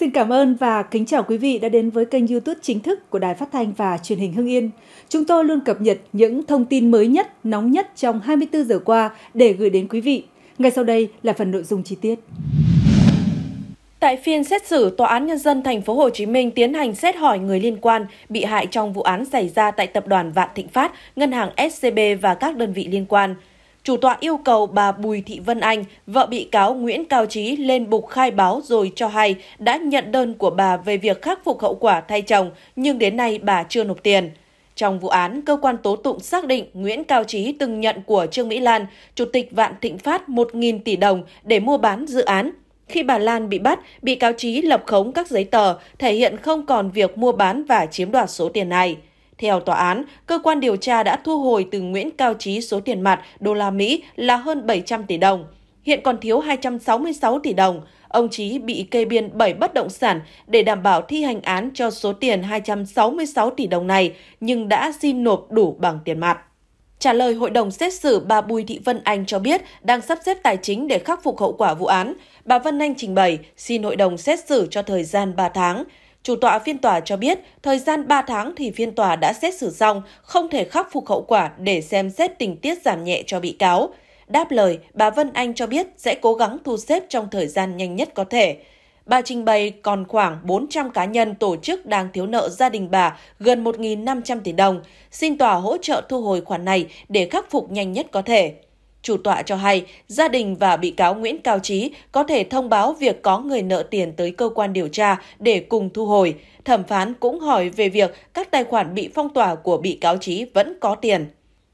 Xin cảm ơn và kính chào quý vị đã đến với kênh YouTube chính thức của Đài Phát thanh và Truyền hình Hưng Yên. Chúng tôi luôn cập nhật những thông tin mới nhất, nóng nhất trong 24 giờ qua để gửi đến quý vị. Ngay sau đây là phần nội dung chi tiết. Tại phiên xét xử, Tòa án Nhân dân thành phố Hồ Chí Minh tiến hành xét hỏi người liên quan bị hại trong vụ án xảy ra tại tập đoàn Vạn Thịnh Phát, ngân hàng SCB và các đơn vị liên quan. Chủ tọa yêu cầu bà Bùi Thị Vân Anh, vợ bị cáo Nguyễn Cao Trí lên bục khai báo rồi cho hay đã nhận đơn của bà về việc khắc phục hậu quả thay chồng, nhưng đến nay bà chưa nộp tiền. Trong vụ án, cơ quan tố tụng xác định Nguyễn Cao Trí từng nhận của Trương Mỹ Lan, Chủ tịch Vạn Thịnh Phát 1.000 tỷ đồng để mua bán dự án. Khi bà Lan bị bắt, bị cáo Trí lập khống các giấy tờ, thể hiện không còn việc mua bán và chiếm đoạt số tiền này. Theo tòa án, cơ quan điều tra đã thu hồi từ Nguyễn Cao Trí số tiền mặt đô la Mỹ là hơn 700 tỷ đồng. Hiện còn thiếu 266 tỷ đồng. Ông Trí bị kê biên 7 bất động sản để đảm bảo thi hành án cho số tiền 266 tỷ đồng này, nhưng đã xin nộp đủ bằng tiền mặt. Trả lời hội đồng xét xử, bà Bùi Thị Vân Anh cho biết đang sắp xếp tài chính để khắc phục hậu quả vụ án. Bà Vân Anh trình bày xin hội đồng xét xử cho thời gian 3 tháng. Chủ tọa phiên tòa cho biết, thời gian 3 tháng thì phiên tòa đã xét xử xong, không thể khắc phục hậu quả để xem xét tình tiết giảm nhẹ cho bị cáo. Đáp lời, bà Vân Anh cho biết sẽ cố gắng thu xếp trong thời gian nhanh nhất có thể. Bà trình bày còn khoảng 400 cá nhân tổ chức đang thiếu nợ gia đình bà gần 1.500 tỷ đồng, xin tòa hỗ trợ thu hồi khoản này để khắc phục nhanh nhất có thể. Chủ tọa cho hay, gia đình và bị cáo Nguyễn Cao Trí có thể thông báo việc có người nợ tiền tới cơ quan điều tra để cùng thu hồi. Thẩm phán cũng hỏi về việc các tài khoản bị phong tỏa của bị cáo Trí vẫn có tiền.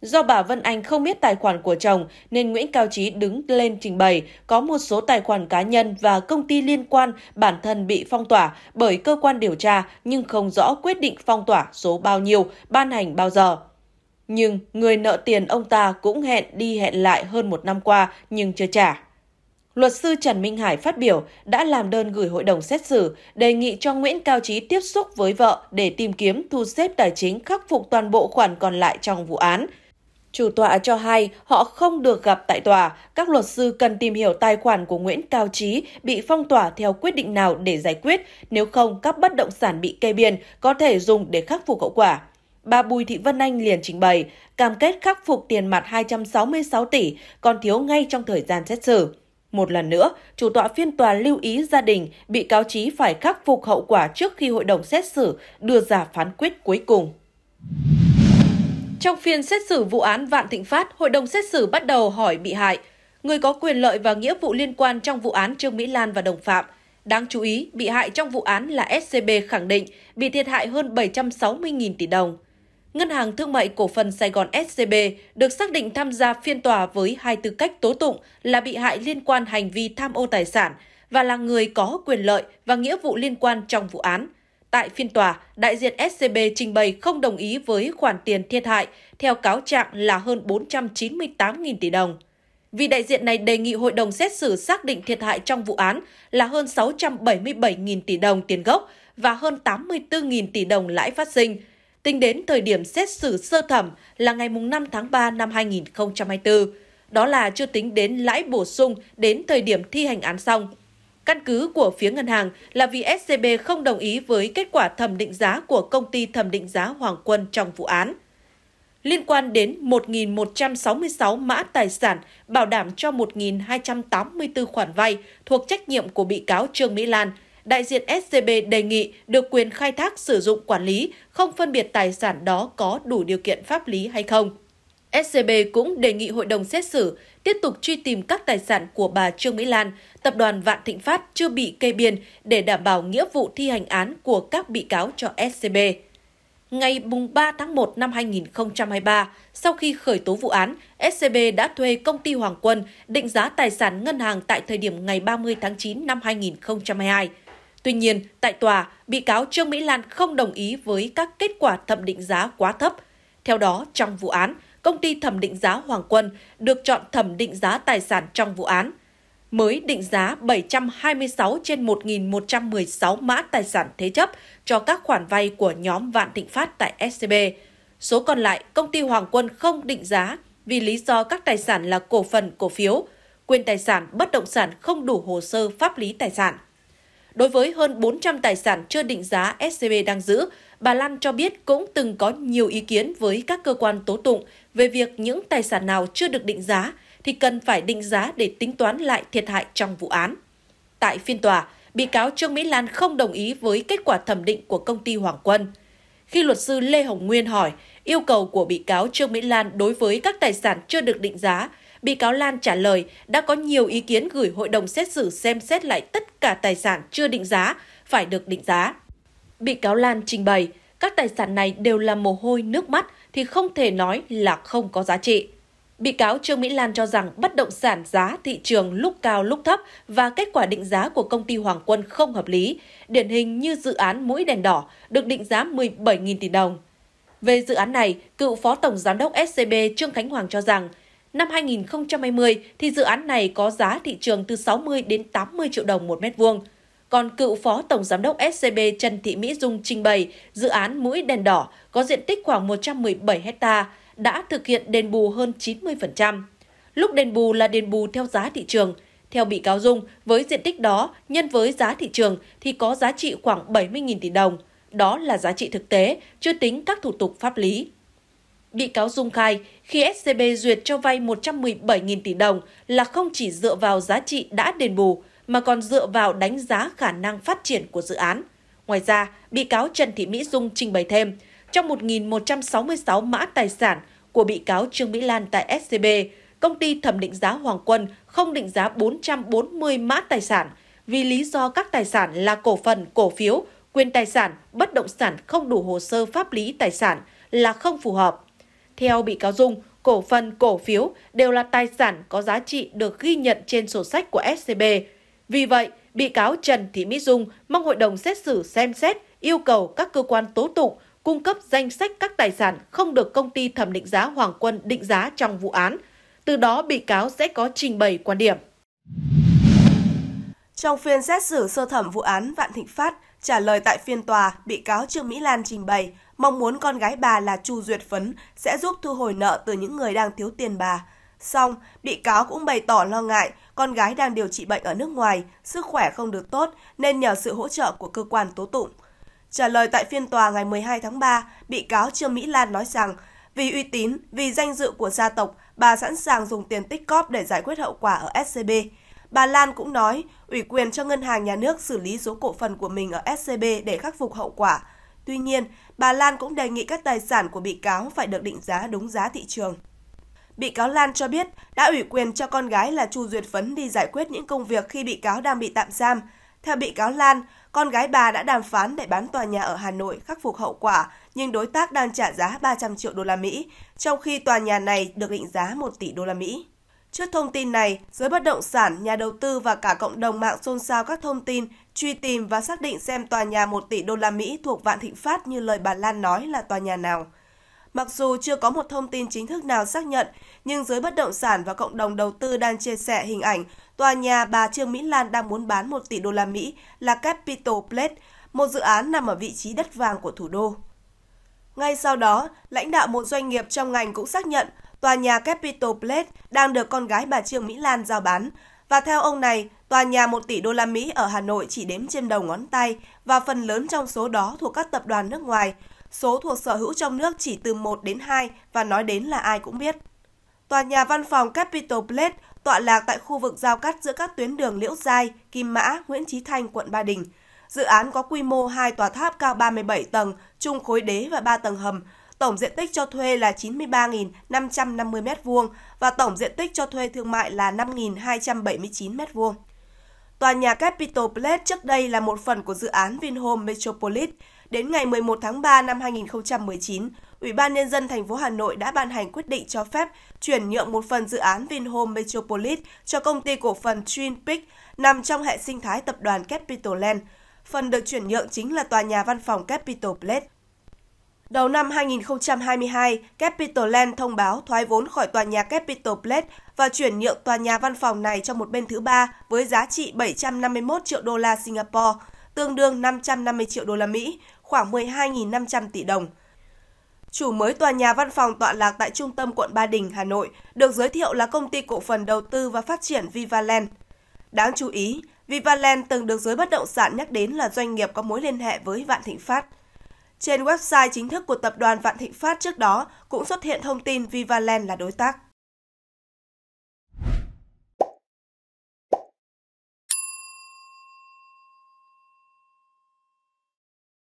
Do bà Vân Anh không biết tài khoản của chồng nên Nguyễn Cao Trí đứng lên trình bày có một số tài khoản cá nhân và công ty liên quan bản thân bị phong tỏa bởi cơ quan điều tra nhưng không rõ quyết định phong tỏa số bao nhiêu, ban hành bao giờ. Nhưng người nợ tiền ông ta cũng hẹn đi hẹn lại hơn một năm qua nhưng chưa trả. Luật sư Trần Minh Hải phát biểu đã làm đơn gửi hội đồng xét xử đề nghị cho Nguyễn Cao Trí tiếp xúc với vợ để tìm kiếm thu xếp tài chính khắc phục toàn bộ khoản còn lại trong vụ án. Chủ tọa cho hay họ không được gặp tại tòa, các luật sư cần tìm hiểu tài khoản của Nguyễn Cao Trí bị phong tỏa theo quyết định nào để giải quyết, nếu không các bất động sản bị kê biên có thể dùng để khắc phục hậu quả bà Bùi Thị Vân Anh liền trình bày cam kết khắc phục tiền mặt 266 tỷ còn thiếu ngay trong thời gian xét xử. Một lần nữa, chủ tọa phiên tòa lưu ý gia đình bị cáo trí phải khắc phục hậu quả trước khi hội đồng xét xử đưa ra phán quyết cuối cùng. Trong phiên xét xử vụ án Vạn Thịnh Phát, hội đồng xét xử bắt đầu hỏi bị hại, người có quyền lợi và nghĩa vụ liên quan trong vụ án Trương Mỹ Lan và đồng phạm. Đáng chú ý, bị hại trong vụ án là SCB khẳng định bị thiệt hại hơn 760.000 tỷ đồng. Ngân hàng Thương mại Cổ phần Sài Gòn SCB được xác định tham gia phiên tòa với hai tư cách tố tụng là bị hại liên quan hành vi tham ô tài sản và là người có quyền lợi và nghĩa vụ liên quan trong vụ án. Tại phiên tòa, đại diện SCB trình bày không đồng ý với khoản tiền thiệt hại theo cáo trạng là hơn 498.000 tỷ đồng. Vì đại diện này đề nghị hội đồng xét xử xác định thiệt hại trong vụ án là hơn 677.000 tỷ đồng tiền gốc và hơn 84.000 tỷ đồng lãi phát sinh, tính đến thời điểm xét xử sơ thẩm là ngày 5 tháng 3 năm 2024. Đó là chưa tính đến lãi bổ sung đến thời điểm thi hành án xong. Căn cứ của phía ngân hàng là vì SCB không đồng ý với kết quả thẩm định giá của công ty thẩm định giá Hoàng Quân trong vụ án. Liên quan đến 1.166 mã tài sản bảo đảm cho 1.284 khoản vay thuộc trách nhiệm của bị cáo Trương Mỹ Lan – đại diện SCB đề nghị được quyền khai thác sử dụng quản lý, không phân biệt tài sản đó có đủ điều kiện pháp lý hay không. SCB cũng đề nghị hội đồng xét xử tiếp tục truy tìm các tài sản của bà Trương Mỹ Lan, tập đoàn Vạn Thịnh Phát chưa bị kê biên để đảm bảo nghĩa vụ thi hành án của các bị cáo cho SCB. Ngày 3 tháng 1 năm 2023, sau khi khởi tố vụ án, SCB đã thuê công ty Hoàng Quân định giá tài sản ngân hàng tại thời điểm ngày 30 tháng 9 năm 2022. Tuy nhiên, tại tòa, bị cáo Trương Mỹ Lan không đồng ý với các kết quả thẩm định giá quá thấp. Theo đó, trong vụ án, công ty thẩm định giá Hoàng Quân được chọn thẩm định giá tài sản trong vụ án. Mới định giá 726 trên 1.116 mã tài sản thế chấp cho các khoản vay của nhóm Vạn Thịnh Phát tại SCB. Số còn lại, công ty Hoàng Quân không định giá vì lý do các tài sản là cổ phần, cổ phiếu, quyền tài sản, bất động sản không đủ hồ sơ pháp lý tài sản. Đối với hơn 400 tài sản chưa định giá SCB đang giữ, bà Lan cho biết cũng từng có nhiều ý kiến với các cơ quan tố tụng về việc những tài sản nào chưa được định giá thì cần phải định giá để tính toán lại thiệt hại trong vụ án. Tại phiên tòa, bị cáo Trương Mỹ Lan không đồng ý với kết quả thẩm định của công ty Hoàng Quân. Khi luật sư Lê Hồng Nguyên hỏi yêu cầu của bị cáo Trương Mỹ Lan đối với các tài sản chưa được định giá, bị cáo Lan trả lời đã có nhiều ý kiến gửi hội đồng xét xử xem xét lại tất cả tài sản chưa định giá phải được định giá. Bị cáo Lan trình bày, các tài sản này đều là mồ hôi nước mắt thì không thể nói là không có giá trị. Bị cáo Trương Mỹ Lan cho rằng bất động sản giá thị trường lúc cao lúc thấp và kết quả định giá của công ty Hoàng Quân không hợp lý, điển hình như dự án mũi đèn đỏ được định giá 17.000 tỷ đồng. Về dự án này, cựu Phó Tổng Giám đốc SCB Trương Khánh Hoàng cho rằng, năm 2020 thì dự án này có giá thị trường từ 60 đến 80 triệu đồng một mét vuông. Còn cựu Phó Tổng Giám đốc SCB Trần Thị Mỹ Dung trình bày dự án mũi đèn đỏ có diện tích khoảng 117 hecta đã thực hiện đền bù hơn 90%. Lúc đền bù là đền bù theo giá thị trường. Theo bị cáo Dung, với diện tích đó nhân với giá thị trường thì có giá trị khoảng 70.000 tỷ đồng. Đó là giá trị thực tế, chưa tính các thủ tục pháp lý. Bị cáo Dung khai, khi SCB duyệt cho vay 117.000 tỷ đồng là không chỉ dựa vào giá trị đã đền bù, mà còn dựa vào đánh giá khả năng phát triển của dự án. Ngoài ra, bị cáo Trần Thị Mỹ Dung trình bày thêm, trong 1.166 mã tài sản của bị cáo Trương Mỹ Lan tại SCB, công ty thẩm định giá Hoàng Quân không định giá 440 mã tài sản vì lý do các tài sản là cổ phần, cổ phiếu, quyền tài sản, bất động sản không đủ hồ sơ pháp lý tài sản là không phù hợp. Theo bị cáo Dung, cổ phần, cổ phiếu đều là tài sản có giá trị được ghi nhận trên sổ sách của SCB. Vì vậy, bị cáo Trần Thị Mỹ Dung mong hội đồng xét xử xem xét yêu cầu các cơ quan tố tụng cung cấp danh sách các tài sản không được công ty thẩm định giá Hoàng Quân định giá trong vụ án. Từ đó bị cáo sẽ có trình bày quan điểm. Trong phiên xét xử sơ thẩm vụ án Vạn Thịnh Phát, trả lời tại phiên tòa, bị cáo Trương Mỹ Lan trình bày mong muốn con gái bà là Chu Duyệt Phấn sẽ giúp thu hồi nợ từ những người đang thiếu tiền bà. Xong, bị cáo cũng bày tỏ lo ngại con gái đang điều trị bệnh ở nước ngoài, sức khỏe không được tốt nên nhờ sự hỗ trợ của cơ quan tố tụng. Trả lời tại phiên tòa ngày 12 tháng 3, bị cáo Trương Mỹ Lan nói rằng vì uy tín, vì danh dự của gia tộc, bà sẵn sàng dùng tiền tích cóp để giải quyết hậu quả ở SCB. Bà Lan cũng nói ủy quyền cho ngân hàng nhà nước xử lý số cổ phần của mình ở SCB để khắc phục hậu quả. Tuy nhiên, bà Lan cũng đề nghị các tài sản của bị cáo phải được định giá đúng giá thị trường. Bị cáo Lan cho biết đã ủy quyền cho con gái là Chu Duyệt Phấn đi giải quyết những công việc khi bị cáo đang bị tạm giam. Theo bị cáo Lan, con gái bà đã đàm phán để bán tòa nhà ở Hà Nội khắc phục hậu quả, nhưng đối tác đang trả giá 300 triệu đô la Mỹ, trong khi tòa nhà này được định giá 1 tỷ đô la Mỹ. Trước thông tin này, giới bất động sản, nhà đầu tư và cả cộng đồng mạng xôn xao các thông tin, truy tìm và xác định xem tòa nhà 1 tỷ đô la Mỹ thuộc Vạn Thịnh Phát như lời bà Lan nói là tòa nhà nào. Mặc dù chưa có một thông tin chính thức nào xác nhận, nhưng giới bất động sản và cộng đồng đầu tư đang chia sẻ hình ảnh tòa nhà bà Trương Mỹ Lan đang muốn bán 1 tỷ đô la Mỹ là Capital Place, một dự án nằm ở vị trí đất vàng của thủ đô. Ngay sau đó, lãnh đạo một doanh nghiệp trong ngành cũng xác nhận tòa nhà Capital Place đang được con gái bà Trương Mỹ Lan giao bán. Và theo ông này, tòa nhà 1 tỷ đô la Mỹ ở Hà Nội chỉ đếm trên đầu ngón tay và phần lớn trong số đó thuộc các tập đoàn nước ngoài. Số thuộc sở hữu trong nước chỉ từ 1 đến 2 và nói đến là ai cũng biết. Tòa nhà văn phòng Capital Place tọa lạc tại khu vực giao cắt giữa các tuyến đường Liễu Giai, Kim Mã, Nguyễn Chí Thanh, quận Ba Đình. Dự án có quy mô 2 tòa tháp cao 37 tầng, chung khối đế và 3 tầng hầm. Tổng diện tích cho thuê là 93.550 m2 và tổng diện tích cho thuê thương mại là 5.279 m2. Tòa nhà Capital Place trước đây là một phần của dự án Vinhome Metropolis. Đến ngày 11 tháng 3 năm 2019, Ủy ban Nhân dân thành phố Hà Nội đã ban hành quyết định cho phép chuyển nhượng một phần dự án Vinhome Metropolis cho công ty cổ phần Twin Peaks nằm trong hệ sinh thái tập đoàn Capital Land. Phần được chuyển nhượng chính là tòa nhà văn phòng Capital Place. Đầu năm 2022, Capital Land thông báo thoái vốn khỏi tòa nhà Capital Place và chuyển nhượng tòa nhà văn phòng này cho một bên thứ ba với giá trị 751 triệu đô la Singapore, tương đương 550 triệu đô la Mỹ, khoảng 12.500 tỷ đồng. Chủ mới tòa nhà văn phòng tọa lạc tại trung tâm quận Ba Đình, Hà Nội, được giới thiệu là công ty cổ phần đầu tư và phát triển Vivaland. Đáng chú ý, Vivaland từng được giới bất động sản nhắc đến là doanh nghiệp có mối liên hệ với Vạn Thịnh Phát. Trên website chính thức của tập đoàn Vạn Thịnh Phát trước đó cũng xuất hiện thông tin Vivaland là đối tác.